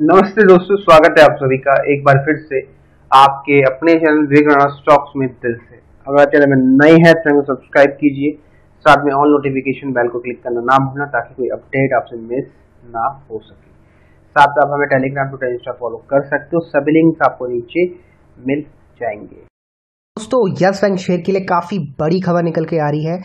नमस्ते दोस्तों, स्वागत है आप सभी का एक बार फिर से आपके अपने चैनल विवेक राणा स्टॉक्स में दिल से। अगर चैनल में नए हैं चैनल को सब्सक्राइब कीजिए, साथ में ऑल नोटिफिकेशन बेल को क्लिक करना ना भूलना ताकि कोई अपडेट आपसे मिस ना हो सके। साथ आप हमें टेलीग्राम टू इंस्टा फॉलो कर सकते हो, सभी लिंक्स आपको नीचे मिल जाएँगे। दोस्तों, यस बैंक शेयर के लिए काफ़ी बड़ी खबर निकल के आ रही है।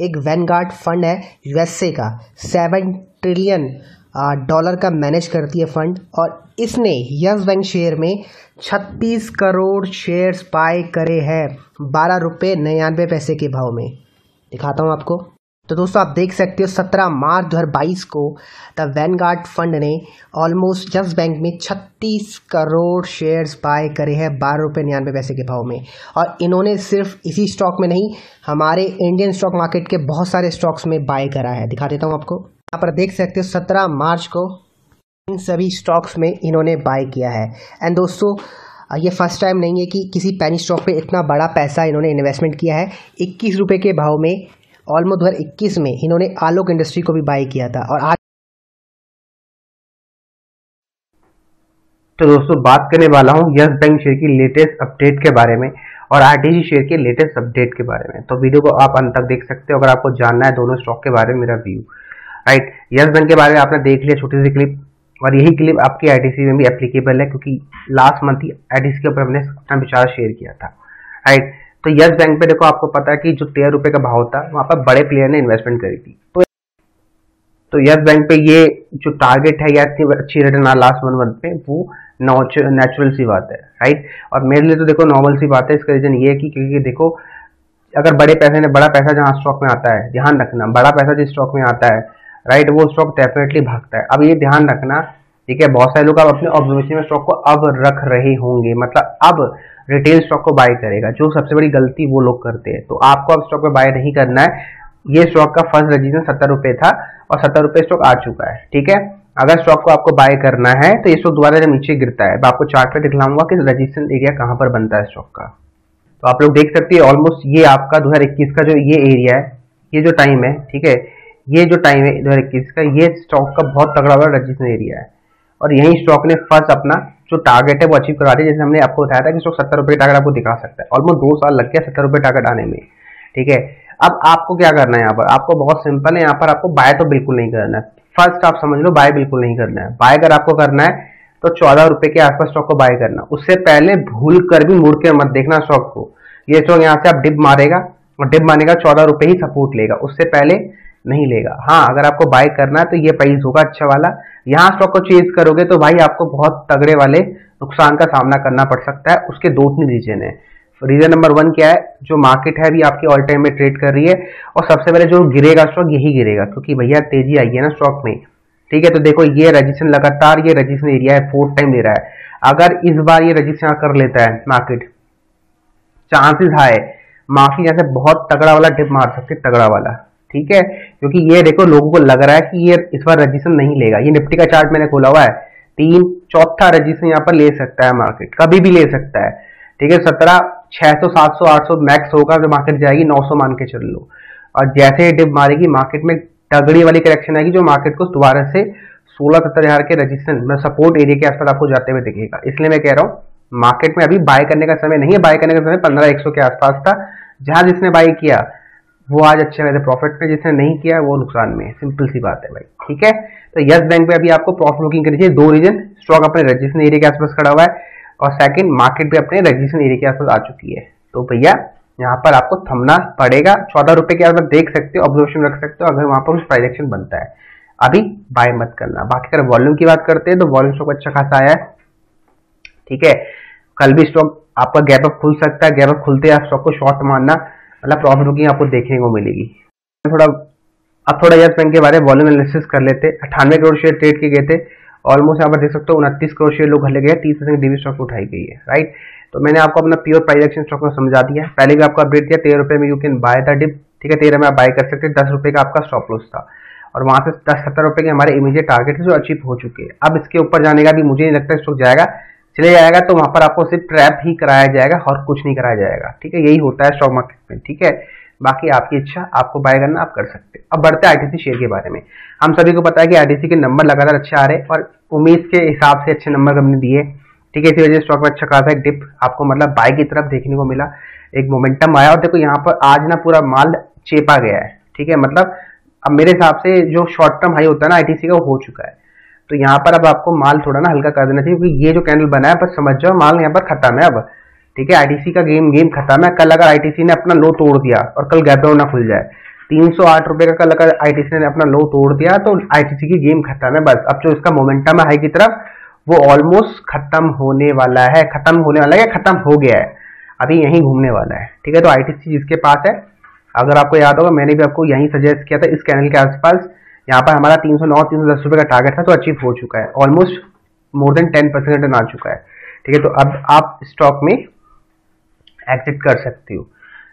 एक वैनगार्ड फंड है यूएसए का। सेवन ट्रिलियन डॉलर का मैनेज करती है फंड और इसने यस बैंक शेयर में 36 करोड़ शेयर्स बाय करे हैं। बारह रुपये निन्यानवे पैसे के भाव में। दिखाता हूँ आपको। तो दोस्तों, आप देख सकते हो 17 मार्च 2022 को द वैनगार्ड फंड ने ऑलमोस्ट यस बैंक में 36 करोड़ शेयर्स बाय करे हैं, बारह रुपये निन्यानवे पैसे के भाव में। और इन्होंने सिर्फ़ इसी स्टॉक में नहीं, हमारे इंडियन स्टॉक मार्केट के बहुत सारे स्टॉक्स में बाय करा है। दिखा देता हूँ आपको। यहाँ पर देख सकते हो सत्रह मार्च को इन सभी स्टॉक्स में इन्होंने बाय किया है। एंड दोस्तों, ये फ़र्स्ट टाइम नहीं है कि किसी पैनी स्टॉक पे इतना बड़ा पैसा इन्होंने इन्वेस्टमेंट किया है। इक्कीस रुपये के भाव में ऑलमोस्ट दो इक्कीस में इन्होंने आलोक इंडस्ट्री को भी बाय किया था। और आज तो दोस्तों, बात करने वाला हूँ यस बैंक शेयर की लेटेस्ट अपडेट के बारे में और आरटीजी शेयर के लेटेस्ट अपडेट के बारे में। तो वीडियो को आप अंत तक देख सकते हो अगर आपको जानना है दोनों स्टॉक के बारे में मेरा व्यू राइट यस बैंक के बारे में आपने देख लिया छोटी सी क्लिप और यही क्लिप आपकी आईटीसी में भी एप्लीकेबल है, क्योंकि लास्ट मंथ ही आईटीसी के ऊपर हमने अपना विचार शेयर किया था। राइट तो यस बैंक पे देखो, आपको पता है कि जो तेरह रुपए का भाव था, वहाँ पर बड़े प्लेयर ने इन्वेस्टमेंट करी थी। तो तो यस बैंक पे ये जो टारगेट है, या इतनी अच्छी रिटर्न आ लास्ट वन मंथ पे, वो नेचुरल सी बात है। राइट और मेरे लिए तो देखो नॉर्मल सी बात है, इसका रीजन ये है कि क्योंकि देखो, अगर बड़े पैसे ने बड़ा पैसा जहाँ स्टॉक में आता है, ध्यान रखना, बड़ा पैसा जिस स्टॉक में आता है राइट वो स्टॉक डेफिनेटली भागता है। अब ये ध्यान रखना, ठीक है, बहुत सारे लोग अब अपने ऑब्जर्वेशन में स्टॉक को अब रख रहे होंगे। मतलब अब रिटेल स्टॉक को बाय करेगा, जो सबसे बड़ी गलती वो लोग करते हैं। तो आपको अब स्टॉक में बाय नहीं करना है। ये स्टॉक का फ़र्स्ट रजिस्ट्रेशन सत्तर रुपए था और सत्तर रुपए स्टॉक आ चुका है, ठीक है? अगर स्टॉक को आपको बाय करना है तो ये स्टॉक दोबारा जब नीचे गिरता है आपको चार्ट पे दिखलाऊँगा कि रजिस्ट्रेशन एरिया कहाँ पर बनता है स्टॉक का। तो आप लोग देख सकते हैं ऑलमोस्ट ये आपका 2021 का जो ये एरिया है, ये जो टाइम है, ठीक है ये जो टाइम है दो का, ये स्टॉक का बहुत तगड़ा वाला रजिस्ट्रेशन एरिया है। और यही स्टॉक ने फ़र्स्ट अपना जो टारगेट है वो अचीव करा दिया, जैसे हमने आपको बताया था कि स्टॉक सत्तर रुपए टारगेट आपको दिखा सकता है। ऑलमोस्ट दो साल लग गया सत्तर रुपये टारगेट आने में। ठीक है? अब आपको क्या करना है यहाँ पर? आपको बहुत सिंपल है, यहाँ पर आपको बाय तो बिल्कुल नहीं करना है। फ़र्स्ट आप समझ लो बाय बिल्कुल नहीं करना है। बाय अगर आपको करना है तो चौदह रुपए के आसपास स्टॉक को बाय करना। उससे पहले भूल कर भी मुड़ के मत देखना स्टॉक को। ये स्टॉक यहाँ से आप डिप मारेगा, और डिप मारेगा चौदह रुपए ही सपोर्ट लेगा। उससे पहले नहीं लेगा। हाँ अगर आपको बाय करना है तो ये प्राइस होगा अच्छा वाला। यहाँ स्टॉक को चेज करोगे तो भाई आपको बहुत तगड़े वाले नुकसान का सामना करना पड़ सकता है। उसके दो तीन रीजन है। रीजन नंबर वन क्या है? जो मार्केट है अभी आपकी ऑल टाइम में ट्रेड कर रही है और सबसे पहले जो गिरेगा स्टॉक यही गिरेगा, क्योंकि भैया तेज़ी आई है ना स्टॉक में। ठीक है तो देखो ये रजिस्ट्रेशन लगातार ये रजिस्ट्रेशन एरिया है फोर्थ टाइम ले रहा है। अगर इस बार ये रजिस्ट्रेशन कर लेता है मार्केट चांसेस हाई माफ़ी जैसे बहुत तगड़ा वाला डिप मार सकते तगड़ा वाला। ठीक है? क्योंकि ये देखो, लोगों को लग रहा है कि ये इस बार रजिस्ट्रेशन नहीं लेगा। ये निफ्टी का चार्ट मैंने खोला हुआ है। तीन, चौथा रजिस्ट्रेशन यहाँ पर ले सकता है मार्केट कभी भी ले सकता है। ठीक है? सत्रह, छह सौ, सात सौ, आठ सौ मैक्स होगा तो मार्केट जाएगी, नौ सौ मान के चल लो। और जैसे डिप मारेगी मार्केट में तगड़ी वाली करेक्शन आएगी, जो मार्केट को दोबारा से सोलह सत्तर हज़ार के रजिस्ट्रेशन में सपोर्ट एरिया के आसपास आपको जाते हुए दिखेगा। इसलिए मैं कह रहा हूँ मार्केट में अभी बाय करने का समय नहीं है। बाय करने का समय पंद्रह एक सौ के आसपास था। जहाँ जिसने बाय किया वो आज अच्छे खासे प्रॉफिट में जिसने नहीं किया, वो नुकसान में है। सिंपल सी बात है भाई। ठीक है? तो यस बैंक पे अभी आपको प्रॉफिट बुकिंग करनी चाहिए। दो रीजन स्टॉक अपने रजिस्ट्रेशन एरिया के आसपास खड़ा हुआ है। और सेकंड मार्केट भी अपने रजिस्ट्रेशन एरिया के आसपास आ चुकी है। तो भैया, यहाँ पर आपको थमना पड़ेगा। चौदह रुपए के आसपास देख सकते हो ऑब्जर्वेशन रख सकते हो, अगर वहाँ पर कुछ प्राइजेक्शन बनता है। अभी बाय मत करना। बाकी अगर वॉल्यूम की बात करते हैं तो वॉल्यूम स्टॉक अच्छा खासा आया है। ठीक है? कल भी स्टॉक आपका गैप अप खुल सकता है। गैप अप खुलते आप स्टॉक को शॉर्ट मारना मतलब प्रॉफिट बुकिंग आपको देखने को मिलेगी। थोड़ा अब थोड़ा यस बैंक के बारे में वॉल्यूम एनालिसिस कर लेते, अठानवे करोड़ शेयर ट्रेड किए गए थे ऑलमोस्ट यहाँ पर देख सकते हो, उनतीस करोड़ शेयर लोग हले गए, तीस परसेंट डिवी स्टॉक उठाई गई है राइट तो मैंने आपको अपना प्योर प्राइस एक्शन स्टॉक में समझा दिया। पहले भी आपको अपडेट दिया तेरह रुपए में you can buy the dip ठीक है? तेरह में आप बाय कर सकते दस रुपये का आपका स्टॉप लॉस था। और वहाँ से दस सत्तर रुपये के हमारे इमीडिएट टारगेट जो अचीव हो चुके हैं। अब इसके ऊपर जाने का भी मुझे नहीं लगता स्टॉक जाएगा। चले जाएगा तो वहाँ पर आपको सिर्फ़ ट्रैप ही कराया जाएगा और कुछ नहीं कराया जाएगा। ठीक है? यही होता है स्टॉक मार्केट में। ठीक है? बाकी आपकी इच्छा, आपको बाय करना, आप कर सकते अब बढ़ते हैं आईटीसी शेयर के बारे में। हम सभी को पता है कि आईटीसी के नंबर लगातार अच्छे आ रहे हैं और उम्मीद के हिसाब से अच्छे नंबर हमने दिए। ठीक है? इसी वजह से स्टॉक में अच्छा खासा एक डिप आपको मतलब बाय की तरफ़ देखने को मिला। एक मोमेंटम आया और देखो यहाँ पर आज ना पूरा माल चेपा गया है। ठीक है? मतलब अब मेरे हिसाब से जो शॉर्ट टर्म हाई होता है ना आईटीसी का, वो हो चुका है। तो यहाँ पर अब आपको माल थोड़ा ना हल्का कर देना चाहिए, क्योंकि ये जो कैंडल बना है, बस समझ जाओ, माल यहाँ पर खत्म है अब। ठीक है आईटीसी का गेम गेम खत्म है। कल अगर आईटीसी ने अपना लो तोड़ दिया और कल गैप डाउन ना खुल जाए, तीन सौ आठ का कल अगर आईटीसी ने अपना लो तोड़ दिया तो आईटीसी की गेम खत्म है बस। अब जो इसका मोमेंटम है हाई की तरफ़, वो ऑलमोस्ट खत्म होने वाला है। खत्म होने वाला है खत्म हो गया है? अभी यहीं घूमने वाला है। ठीक है तो आईटीसी जिसके पास है, अगर आपको याद होगा, मैंने भी आपको यहीं सजेस्ट किया था इस कैनल के आसपास। यहाँ पर हमारा तीन सौ नौ, तीन सौ दस रुपए का टारगेट था तो अचीव हो चुका है। Almost more than ten percent return आ चुका है। ठीक है तो अब आप स्टॉक में एग्जिट कर सकते हो।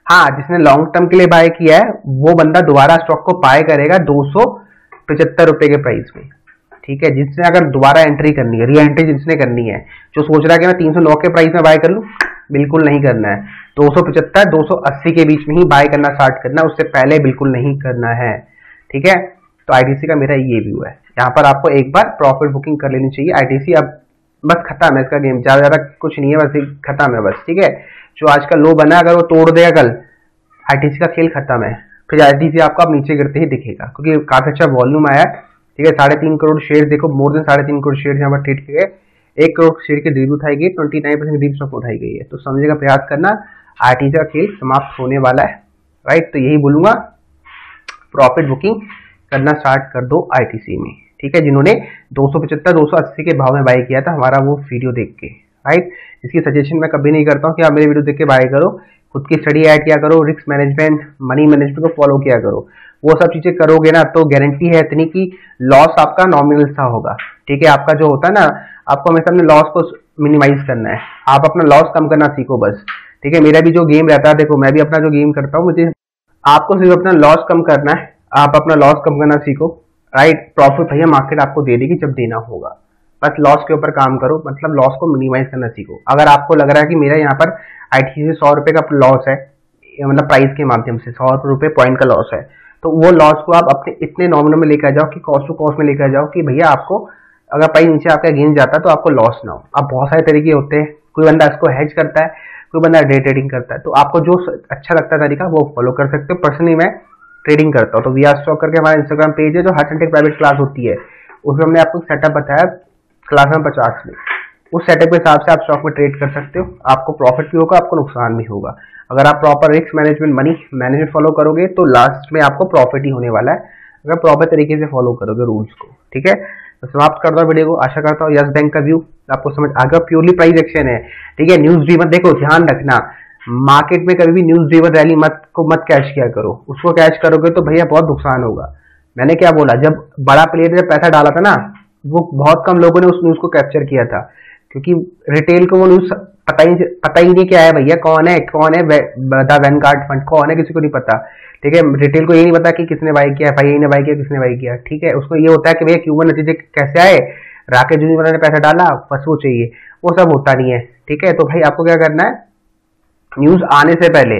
हाँ जिसने लॉन्ग टर्म के लिए बाय किया है, वो बंदा दोबारा स्टॉक को बाय करेगा दो सौ पचहत्तर रुपए के प्राइस में। ठीक है, जिसने अगर दोबारा एंट्री करनी है री एंट्री जिसने करनी है, जो सोच रहा है कि मैं तीन सौ नौ के प्राइस में बाय कर लू, बिल्कुल नहीं करना है। दो सौ पचहत्तर, दो सौ अस्सी के बीच में ही बाय करना स्टार्ट करना, उससे पहले बिल्कुल नहीं करना है। ठीक है तो आईटीसी का मेरा ये व्यू है। यहाँ पर आपको एक बार प्रॉफिट बुकिंग कर लेनी चाहिए। आईटीसी अब बस खत्म है, इसका गेम ज़्यादा ज़्यादा कुछ नहीं है, बस खत्म है बस, ठीक है? जो आज का लो बना, अगर वो तोड़ देगा कल आईटीसी का खेल खत्म है। फिर आईटीसी आपको अब नीचे गिरते ही दिखेगा, क्योंकि काफ़ी अच्छा वॉल्यूम आया, ठीक है? साढ़े तीन करोड़ शेयर देखो मोर देन साढ़े तीन करोड़ शेयर यहाँ पर ट्रेड किए एक करोड़ शेयर की डील उठाई गई twenty nine percent deal stock उठाई गई है। तो समझने का प्रयास करना आईटीसी का खेल समाप्त होने वाला है राइट तो यही बोलूँगा प्रॉफिट बुकिंग करना स्टार्ट कर दो आईटीसी में। ठीक है? जिन्होंने दो सौ पचहत्तर, दो सौ अस्सी के भाव में बाय किया था, हमारा वो वीडियो देख के। राइट इसकी सजेशन मैं कभी नहीं करता हूँ कि आप मेरे वीडियो देख के बाय करो। खुद की स्टडी ऐड किया करो रिस्क मैनेजमेंट मनी मैनेजमेंट को फॉलो किया करो। वो सब चीज़ें करोगे ना तो गारंटी है इतनी कि लॉस आपका नॉमिनल सा होगा। ठीक है? आपका जो होता है ना, आपको हमेशा अपने लॉस को मिनिमाइज करना है। आप अपना लॉस कम करना सीखो बस। ठीक है? मेरा भी जो गेम रहता है, देखो, मैं भी अपना जो गेम करता हूँ, मुझे आपको सिर्फ़ अपना लॉस कम करना है। आप अपना लॉस कम करना सीखो। राइट प्रॉफिट भैया मार्केट आपको दे देगी जब देना होगा। बस लॉस के ऊपर काम करो मतलब लॉस को मिनिमाइज करना सीखो। अगर आपको लग रहा है कि मेरा यहाँ पर आई से सौ रुपए का लॉस है मतलब प्राइस के माध्यम से सौ रुपए पॉइंट का लॉस है तो वो लॉस को आप अपने इतने नॉमिनल में लेकर जाओ कि कॉस्ट टू कॉस्ट में लेकर जाओ कि भैया आपको, अगर प्राइस नीचे आपका गेन जाता है तो आपको लॉस ना हो। अब बहुत सारे तरीके होते हैं। कोई बंदा इसको हेज करता है, कोई बंदा डे ट्रेडिंग करता है तो आपको जो अच्छा लगता है तरीका, वो फॉलो कर सकते हो। पर्सनली मैं ट्रेडिंग करता हूँ। तो वी आर स्टॉक करके हमारा इंस्टाग्राम पेज है, जो हर संडे प्राइवेट क्लास होती है। उसमें हमने आपको सेटअप बताया क्लास नंबर पचास में। उस सेटअप के हिसाब से आप स्टॉक में ट्रेड कर सकते हो। आपको प्रॉफिट भी होगा, आपको नुकसान भी होगा। अगर आप proper risk management money management follow करोगे तो लास्ट में आपको प्रॉफिट ही होने वाला है। अगर प्रॉपर तरीके से फॉलो करोगे रूल्स को, ठीक है? तो समाप्त करता हूँ वीडियो को। आशा करता हूँ यस बैंक का व्यू आपको समझ आगे प्योरली प्राइस एक्शन है, ठीक है? न्यूज़ ड्रीवन देखो, ध्यान रखना। मार्केट में कभी भी न्यूज़ ड्रीवन रैली मत को मत कैश किया करो। उसको कैश करोगे तो भैया बहुत नुकसान होगा। मैंने क्या बोला, जब बड़ा प्लेयर ने पैसा डाला था ना, वो बहुत कम लोगों ने उस न्यूज़ को कैप्चर किया था। क्योंकि रिटेल को वो न्यूज़ पता ही पता ही नहीं क्या है भैया, कौन है कौन है द वैनगार्ड फंड कौन है किसी को नहीं पता। ठीक है रिटेल को ये नहीं पता कि किसने बाई किया भाई ने बाई किया, किसने बाई किया। ठीक है, उसको ये होता है कि भैया क्यों नतीजे कैसे आए? राकेश जूनी ने पैसा डाला, बस वो चाहिए। वो सब होता नहीं है। ठीक है तो भाई आपको क्या करना है? न्यूज़ आने से पहले,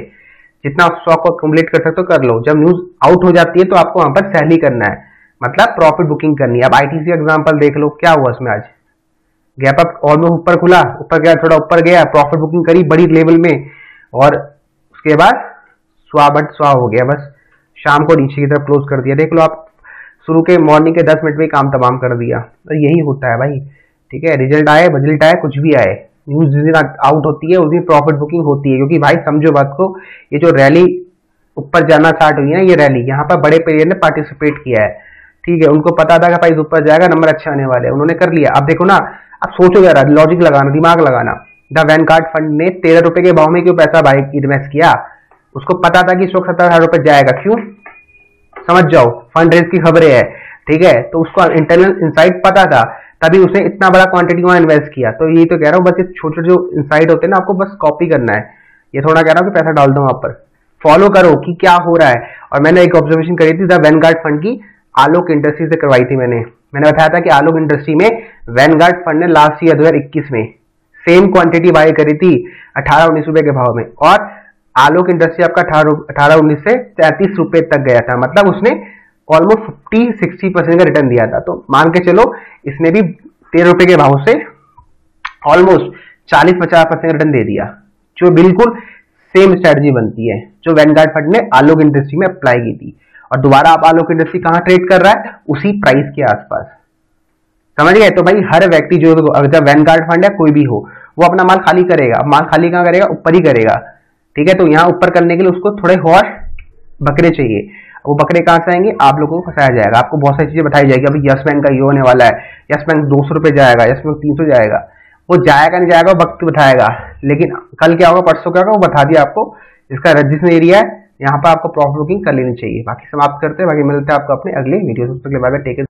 जितना स्टॉक को कंप्लीट कर सकते हो, कर लो। जब न्यूज़ आउट हो जाती है तो आपको वहाँ पर सैली करना है। मतलब प्रॉफिट बुकिंग करनी है। अब आईटीसी एग्जांपल देख लो, क्या हुआ उसमें आज? गैप अप ऑलमोस्ट ऊपर खुला, ऊपर गया, थोड़ा ऊपर गया प्रॉफिट बुकिंग करी बड़ी लेवल में, और उसके बाद स्वा बट स्वा हो गया बस। शाम को नीचे की तरफ़ क्लोज कर दिया। देख लो आप, शुरू के मॉर्निंग के दस मिनट में काम तमाम कर दिया। तो यही होता है भाई। ठीक है रिज़ल्ट आए बजल्ट आए, कुछ भी आए। न्यूज़ जिस दिन आउट होती है, उस दिन प्रॉफिट बुकिंग होती है। क्योंकि भाई, समझो बात को, ये जो रैली ऊपर जाना स्टार्ट हुई है ये रैली यहाँ पर बड़े प्लेयर ने पार्टिसिपेट किया है। ठीक है, उनको पता था कि प्राइस ऊपर जाएगा नंबर अच्छा आने वाले उन्होंने कर लिया। अब देखो ना, अब सोचो जरा लॉजिक लगाना, दिमाग लगाना। द वैन कार्ड फंड ने तेरह रुपए के भाव में क्यों पैसा बाई इन्वेस्ट किया? उसको पता था कि स्टॉक सत्तर हज़ार रुपए जाएगा। क्यों? समझ जाओ फंड रेज की खबरें है। ठीक है तो उसको इंटरनल इंसाइट पता था। तभी उसने इतना बड़ा क्वांटिटी वहाँ इन्वेस्ट किया। तो ये तो कह रहा हूँ, बस ये छोटे छोटे जो इंसाइड होते हैं ना, आपको बस कॉपी करना है। ये थोड़ा कह रहा हूँ कि पैसा डाल दो वहाँ पर। फॉलो करो कि क्या हो रहा है। और मैंने एक ऑब्जर्वेशन करी थी द वैनगार्ड फंड की, आलोक इंडस्ट्री से करवाई थी मैंने। मैंने बताया था कि आलोक इंडस्ट्री में वैनगार्ड फंड ने लास्ट ईयर 2021 में सेम क्वांटिटी बाय करी थी, अठारह उन्नीस रुपए के भाव में। और आलोक इंडस्ट्री आपका अठारह उन्नीस से तैतीस रुपए तक गया था। मतलब उसने ऑलमोस्ट फिफ्टी सिक्सटी परसेंट का रिटर्न दिया था। तो मान के चलो इसने भी तेरह रुपए के भाव से ऑलमोस्ट चालीस पचास परसेंट रिटर्न दे दिया, जो बिल्कुल सेम स्ट्रेटजी बनती है, जो वैनगार्ड फंड ने आलोक इंडस्ट्री में अप्लाई की थी। और दोबारा आप आलोक इंडस्ट्री कहाँ ट्रेड कर रहा है? उसी प्राइस के आसपास। समझ गए? तो भाई हर व्यक्ति जो अगर वैनगार्ड फंड है कोई भी हो, वो अपना माल खाली करेगा। माल खाली कहाँ करेगा? ऊपर ही करेगा। ठीक है? तो यहाँ ऊपर करने के लिए उसको थोड़े और बकरे चाहिए। वो बकरे कहाँ से आएँगे? आप लोगों को फंसाया जाएगा। आपको बहुत सारी चीज़ें बताई जाएगी। अभी यस बैंक का ये होने वाला है। यस बैंक दो सौ रुपये जाएगा, यस बैंक तीन सौ जाएगा। वो जाएगा नहीं जाएगा वक्त बताएगा। लेकिन कल क्या होगा, परसों क्या होगा, वो बता दिया आपको। इसका रजिस्ट्रेशन एरिया है। यहाँ पर आपको प्रॉफिट बुकिंग कर लेनी चाहिए। बाकी समाप्त करते हैं। बाकी मिलते हैं आपको अपने अगले वीडियो टेक